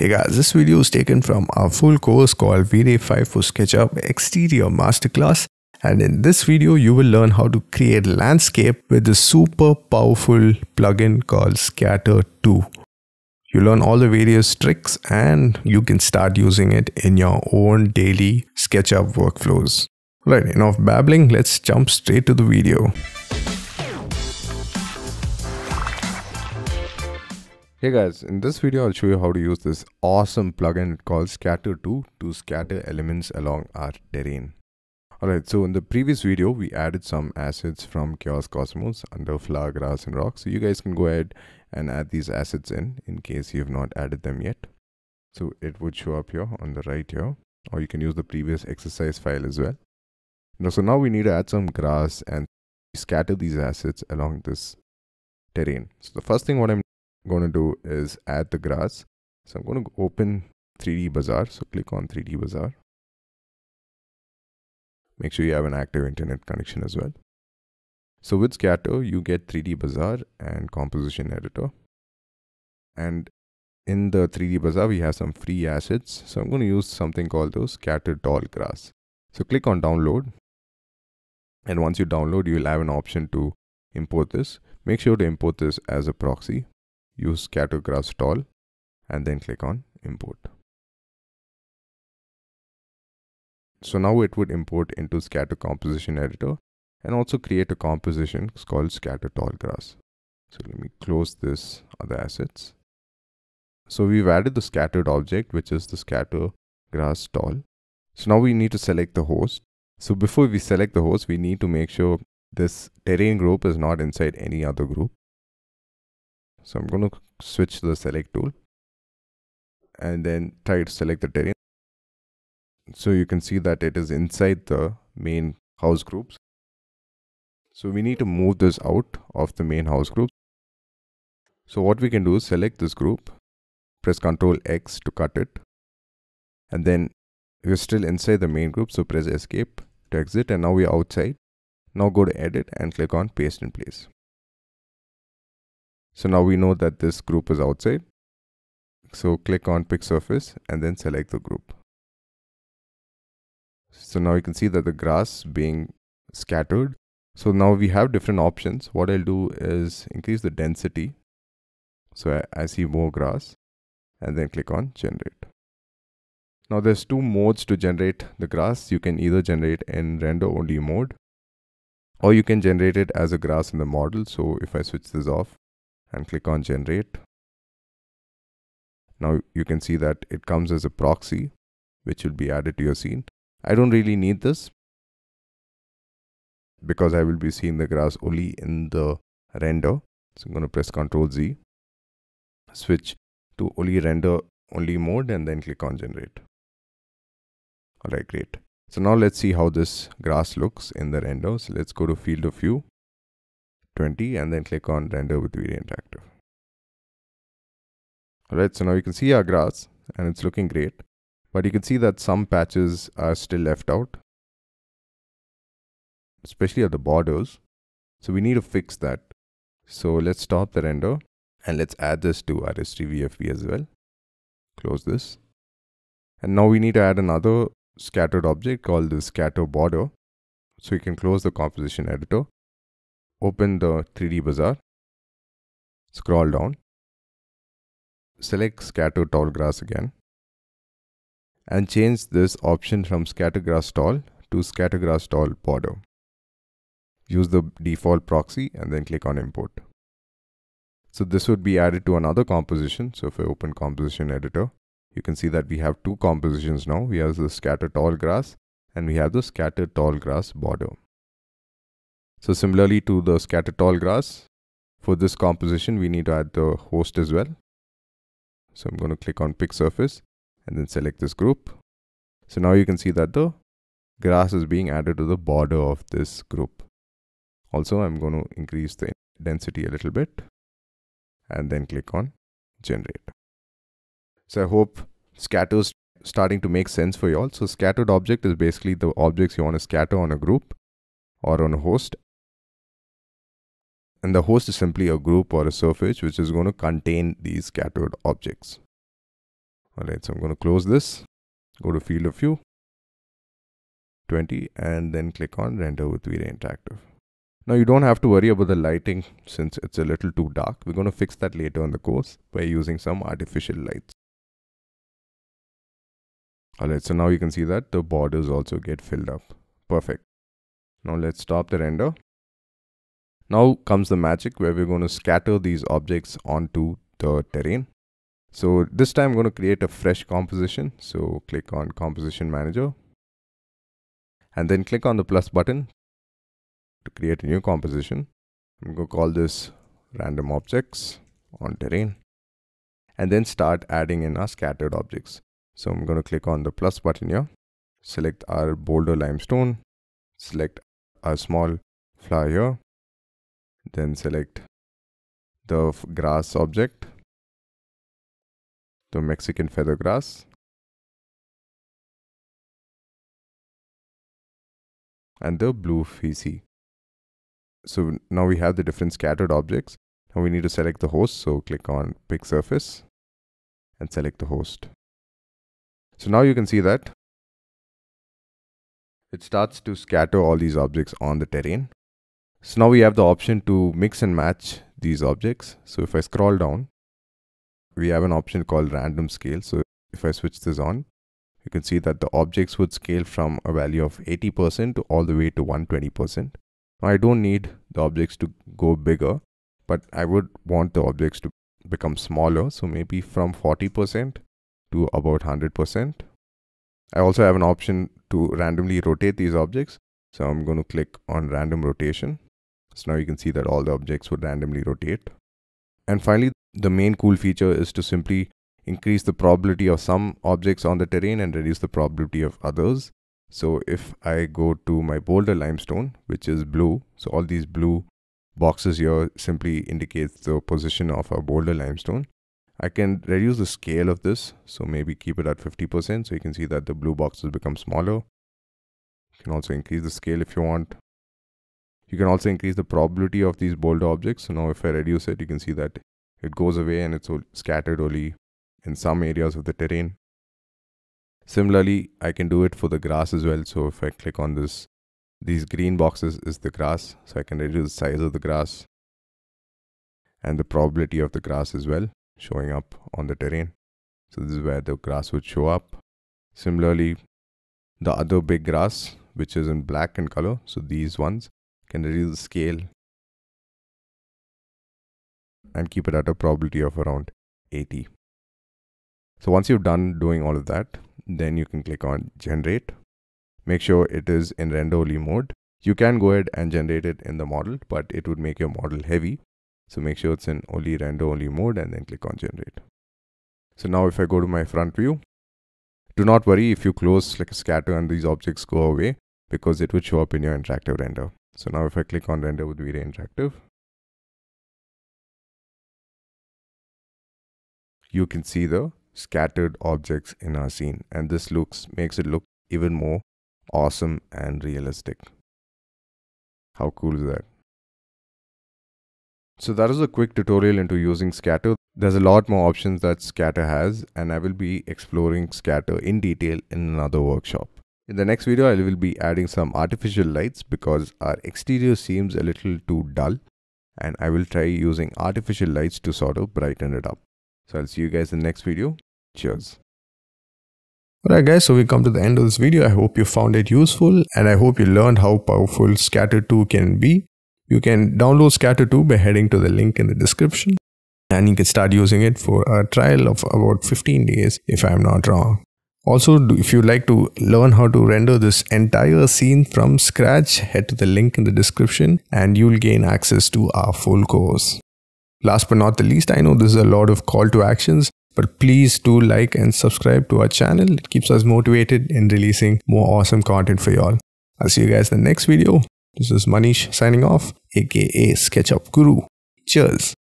Hey guys, this video is taken from our full course called V-Ray 5 for SketchUp Exterior Masterclass. And in this video, you will learn how to create landscape with the super powerful plugin called Skatter 2. You learn all the various tricks and you can start using it in your own daily SketchUp workflows. Right, enough babbling, let's jump straight to the video. Hey guys, in this video I'll show you how to use this awesome plugin called Skatter 2 to scatter elements along our terrain. Alright, so in the previous video we added some assets from Chaos Cosmos under flower, grass and rock. So you guys can go ahead and add these assets in, in case you have not added them yet. So it would show up here on the right here, or you can use the previous exercise file as well. Now, so now we need to add some grass and scatter these assets along this terrain. So the first thing what I'm going to do is add the grass. So I'm going to open 3D Bazaar. So click on 3D Bazaar. Make sure you have an active internet connection as well. So with Skatter, you get 3D Bazaar and Composition Editor. And in the 3D Bazaar, we have some free assets. So I'm going to use something called the Skatter Tall Grass. So click on download. And once you download, you will have an option to import this. Make sure to import this as a proxy use Skatter grass tall and then click on import. So now it would import into Skatter composition editor and also create a composition called Skatter tall grass. So let me close this other assets. So we've added the scattered object, which is the Skatter grass tall. So now we need to select the host. So before we select the host, we need to make sure this terrain group is not inside any other group. So I'm going to switch to the select tool and then try to select the terrain. So you can see that it is inside the main house groups. So we need to move this out of the main house group. So what we can do is select this group, press Ctrl X to cut it. And then we're still inside the main group. So press escape to exit and now we're outside. Now go to edit and click on paste in place. So now we know that this group is outside. So click on pick surface and then select the group. So now you can see that the grass being scattered. So now we have different options. What I'll do is increase the density. So I, I see more grass and then click on generate. Now there's two modes to generate the grass. You can either generate in render only mode or you can generate it as a grass in the model. So if I switch this off, and click on generate. Now you can see that it comes as a proxy which will be added to your scene. I don't really need this because I will be seeing the grass only in the render. So I'm going to press Ctrl Z, switch to only render only mode and then click on generate. Alright, great. So now let's see how this grass looks in the render. So let's go to field of view 20 and then click on render with V-Ray Interactive. Alright, so now you can see our grass and it's looking great, but you can see that some patches are still left out, especially at the borders. So we need to fix that. So let's stop the render and let's add this to our VFB as well. Close this. And now we need to add another scattered object called the Skatter border. So you can close the composition editor open the 3D Bazaar, scroll down, select Skatter tall grass again, and change this option from Skatter grass tall to Skatter grass tall border. Use the default proxy and then click on import. So this would be added to another composition. So if I open composition editor, you can see that we have two compositions now. We have the Skatter tall grass and we have the Skatter tall grass border. So similarly to the Skatter tall grass, for this composition, we need to add the host as well. So I'm going to click on pick surface and then select this group. So now you can see that the grass is being added to the border of this group. Also, I'm going to increase the density a little bit and then click on generate. So I hope Skatter's starting to make sense for you all. So scattered object is basically the objects you want to scatter on a group or on a host and the host is simply a group or a surface which is going to contain these scattered objects. Alright, so I'm going to close this, go to field of view, 20 and then click on render with V-Ray Interactive. Now you don't have to worry about the lighting since it's a little too dark. We're going to fix that later in the course by using some artificial lights. Alright, so now you can see that the borders also get filled up. Perfect. Now let's stop the render. Now comes the magic where we're going to scatter these objects onto the terrain. So this time I'm going to create a fresh composition. So click on composition manager and then click on the plus button to create a new composition. I'm going to call this random objects on terrain and then start adding in our scattered objects. So I'm going to click on the plus button here, select our boulder limestone, select a small flower here, then select the grass object, the Mexican feather grass, and the blue fescue. So now we have the different scattered objects. Now we need to select the host. So click on pick surface and select the host. So now you can see that it starts to scatter all these objects on the terrain. So now we have the option to mix and match these objects. So if I scroll down, we have an option called random scale. So if I switch this on, you can see that the objects would scale from a value of 80% to all the way to 120%. Now I don't need the objects to go bigger, but I would want the objects to become smaller. So maybe from 40% to about 100%. I also have an option to randomly rotate these objects. So I'm going to click on random rotation. So now you can see that all the objects would randomly rotate. And finally, the main cool feature is to simply increase the probability of some objects on the terrain and reduce the probability of others. So if I go to my boulder limestone, which is blue, so all these blue boxes here simply indicates the position of a boulder limestone. I can reduce the scale of this, so maybe keep it at 50%, so you can see that the blue boxes become smaller. You can also increase the scale if you want. You can also increase the probability of these boulder objects. So now if I reduce it, you can see that it goes away and it's scattered only in some areas of the terrain. Similarly, I can do it for the grass as well. So if I click on this, these green boxes is the grass. So I can reduce the size of the grass and the probability of the grass as well showing up on the terrain. So this is where the grass would show up. Similarly, the other big grass, which is in black in color, so these ones can reduce the scale and keep it at a probability of around 80. So once you've done doing all of that, then you can click on generate. Make sure it is in render only mode. You can go ahead and generate it in the model, but it would make your model heavy. So make sure it's in only render only mode and then click on generate. So now if I go to my front view, do not worry if you close like a Skatter and these objects go away because it would show up in your interactive render. So now if I click on render with V-Ray Interactive, you can see the scattered objects in our scene and this looks makes it look even more awesome and realistic. How cool is that? So that is a quick tutorial into using Skatter. There's a lot more options that Skatter has and I will be exploring Skatter in detail in another workshop. In the next video, I will be adding some artificial lights because our exterior seems a little too dull and I will try using artificial lights to sort of brighten it up. So I'll see you guys in the next video. Cheers. Alright guys, so we come to the end of this video. I hope you found it useful and I hope you learned how powerful Skatter 2 can be. You can download Skatter 2 by heading to the link in the description and you can start using it for a trial of about 15 days if I'm not wrong. Also, if you'd like to learn how to render this entire scene from scratch, head to the link in the description and you'll gain access to our full course. Last but not the least, I know this is a lot of call to actions, but please do like and subscribe to our channel. It keeps us motivated in releasing more awesome content for y'all. I'll see you guys in the next video. This is Manish signing off, aka SketchUp Guru. Cheers.